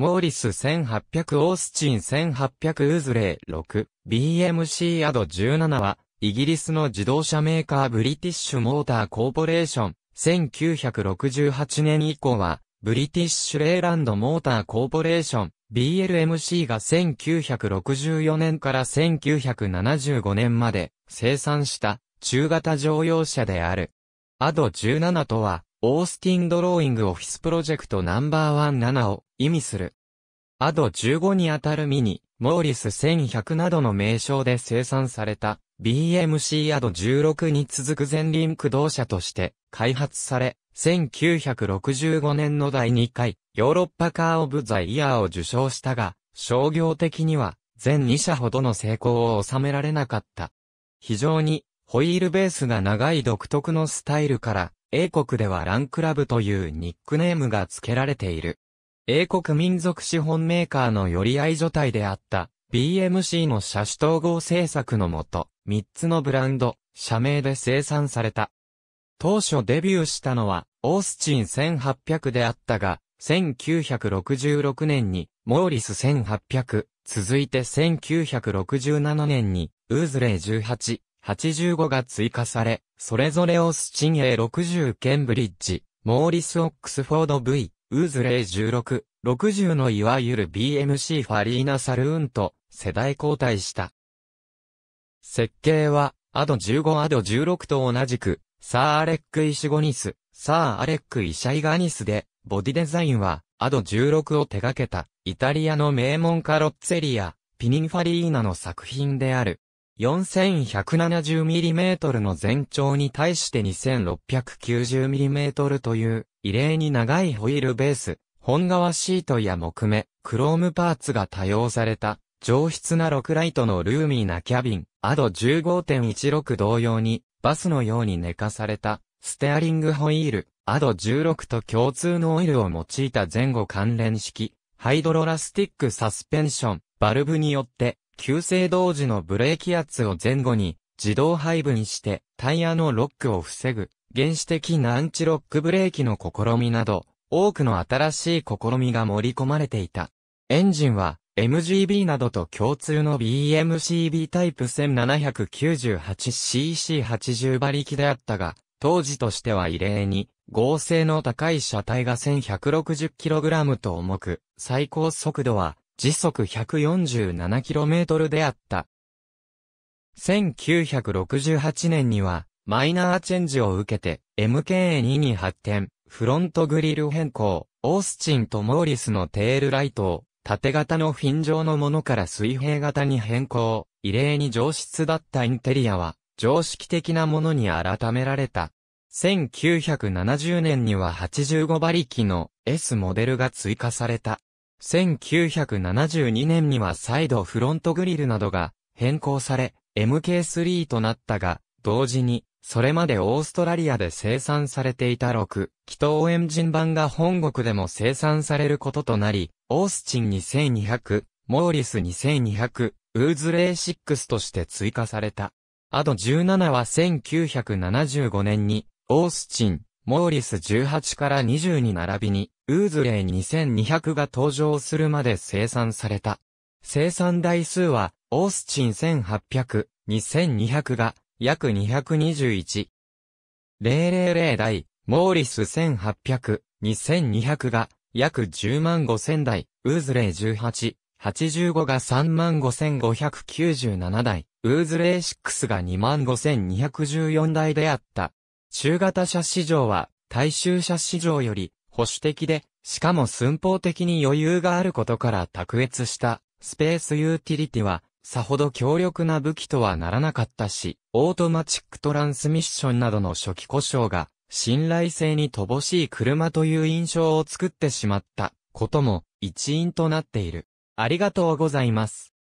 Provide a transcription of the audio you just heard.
モーリス1800オースチン1800ウズレー6、BMC ADO17は、イギリスの自動車メーカーブリティッシュモーターコーポレーション、1968年以降は、ブリティッシュレーランドモーターコーポレーション、BLMC が1964年から1975年まで生産した中型乗用車である。 ADO17とは、 Austin Drawing Office Project Number 17を意味する。アド15にあたるミニ、モーリス1100などの名称で生産された BMC アド16に続く前輪駆動車として開発され、1965年の第2回ヨーロッパカーオブザイヤーを受賞したが、商業的には全2社ほどの成功を収められなかった。非常にホイールベースが長い独特のスタイルから、英国ではランクラブというニックネームが付けられている。英国民族資本メーカーの寄り合い所帯であった BMC の車種統合製作のもと、3つのブランド、社名で生産された。当初デビューしたのは、オースチン1800であったが、1966年に、モーリス1800、続いて1967年に、ウーズレイ18、85が追加され、それぞれオースチン A60 ケンブリッジ、モーリスオックスフォード V、ウーズレイ16、60のいわゆる BMC ファリーナサルーンと世代交代した。設計は、 ADO15 ADO16と同じく、サーアレック・イシゴニス、サーアレック・イシャイガニスで、ボディデザインは、 ADO16を手掛けた、イタリアの名門カロッツェリア、ピニンファリーナの作品である。4170mm の全長に対して 2690mm という異例に長いホイールベース、本革シートや木目、クロームパーツが多用された上質な6ライトのルーミーなキャビン、 ADO15、16同様にバスのように寝かされたステアリングホイール、 ADO16と共通のオイルを用いた前後関連式、ハイドロラスティックサスペンション、バルブによって急制動時のブレーキ圧を前後に自動配分してタイヤのロックを防ぐ。原始的なアンチロックブレーキの試みなど多くの新しい試みが盛り込まれていた。エンジンは MGB などと共通の BMC B タイプ 1798cc80 馬力であったが、当時としては異例に剛性の高い車体が 1160kg と重く、最高速度は時速 147km であった。1968年には、マイナーチェンジを受けて、MK2 に発展、フロントグリル変更、オースチンとモーリスのテールライトを、縦型のフィン状のものから水平型に変更、異例に上質だったインテリアは、常識的なものに改められた。1970年には85馬力の S モデルが追加された。1972年には再度フロントグリルなどが変更され、MK3 となったが、同時に、それまでオーストラリアで生産されていた6、気筒エンジン版が本国でも生産されることとなり、オースチン2200、モーリス2200、ウーズレイ6として追加された。アド17は1975年に、オースチン、モーリス18から20に並びに、ウーズレイ2200が登場するまで生産された。生産台数は、オースチン1800、2200が約221。000台、モーリス1800、2200が。約10万5000台、ウーズレイ18、85が35,597台、ウーズレイ6が25,214台であった。中型車市場は、大衆車市場より保守的で、しかも寸法的に余裕があることから卓越したスペースユーティリティは、さほど強力な武器とはならなかったし、オートマチックトランスミッションなどの初期故障が、信頼性に乏しい車という印象を作ってしまったことも一因となっている。ありがとうございます。